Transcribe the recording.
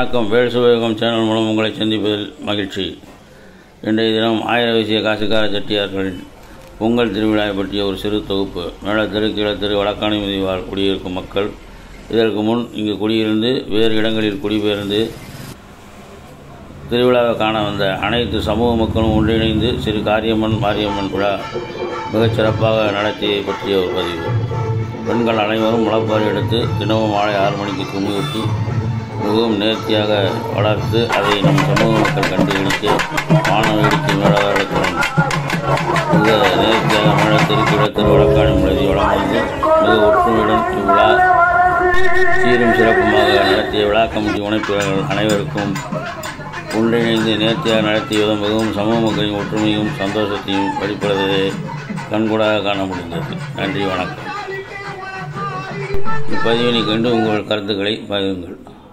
வணக்கம். வேல் சுவேகம் சேனல் மூலம் உங்களை சந்திப்பதில் மகிழ்ச்சி. இன்றைய தினம் ஆயிர வயசிய காசுக்கார செட்டியார்களின் பொங்கல் திருவிழாவை பற்றிய ஒரு சிறு தொகுப்பு. மேலத்தெரு கீழத்தெரு வடக்காணி முதிவால் குடியிருக்கும் மக்கள். இதற்கு முன் இங்கு குடியிருந்து வேறு இடங்களில் குடிபெயர்ந்து திருவிழாவை காண வந்த அனைத்து சமூக மக்களும் ஒன்றிணைந்து சிறு காரியம்மன் மாரியம்மன் விழா மிகச் சிறப்பாக பற்றிய ஒரு பதிவு. பெண்கள் அனைவரும் முளைப்பாரி எடுத்து தினமும் மாலை ஆறு மணிக்கு கும்மிவிட்டு மிகவும் நேர்த்தியாக வளர்த்து அதை நம் சமூக மக்கள் கண்டுபிடித்து வான வேடிக்கை மேலாளர்களுடன் மிக நேர்த்தியாக மழை இடத்திற்கு வழக்காணி முழுதி வளம் மிக ஒற்றுமையுடன் இவ்விழா சீரும் சிறப்புமாக நடத்திய விழா கமிட்டி உணப்பினர்கள் அனைவருக்கும் ஒன்றிணைந்து நேர்த்தியாக நடத்தியதும் மிகவும் சமூக மக்களின் ஒற்றுமையும் சந்தோஷத்தையும் வெளிப்படுவதை கண்கூடாக காண முடிந்தது. நன்றி வணக்கம். இப்பதிவினை கண்டு உங்கள் கருத்துக்களை பகிருங்கள்.